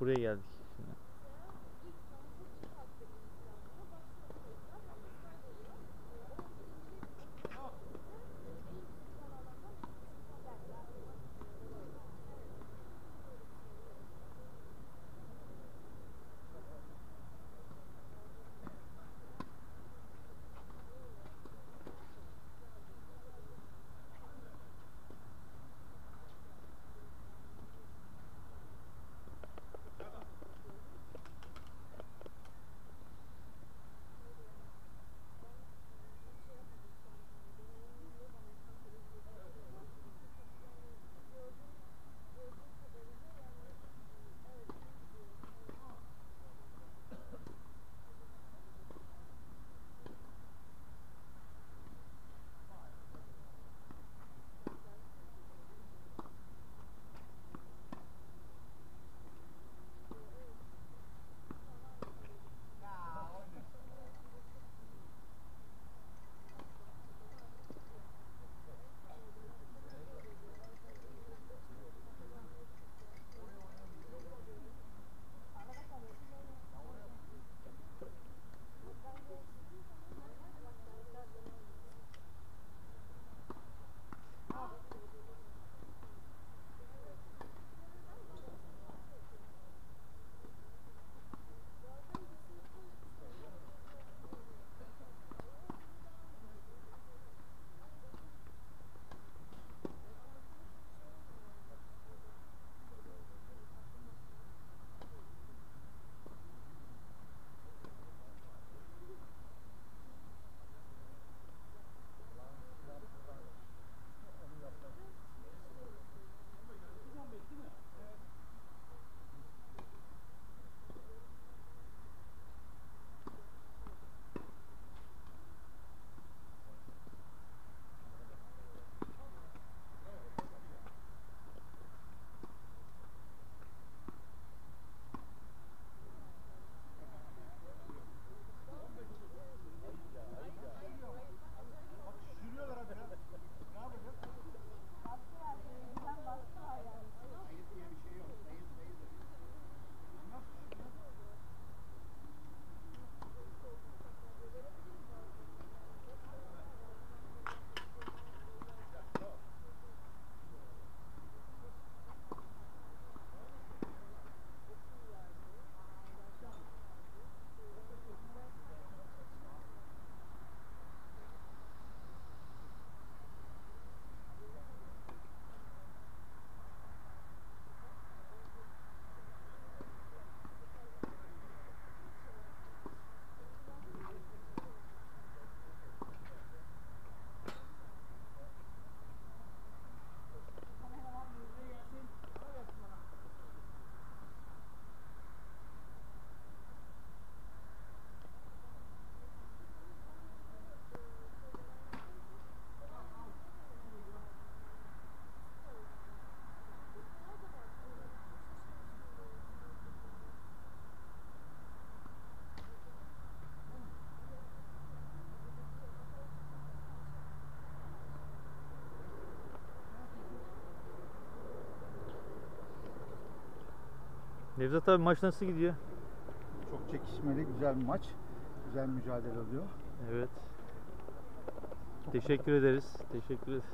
Buraya geldik Nevzat abi maç nasıl gidiyor? Çok çekişmeli, güzel bir maç. Güzel mücadele oluyor. Evet. Teşekkür ederiz. Teşekkür ederiz.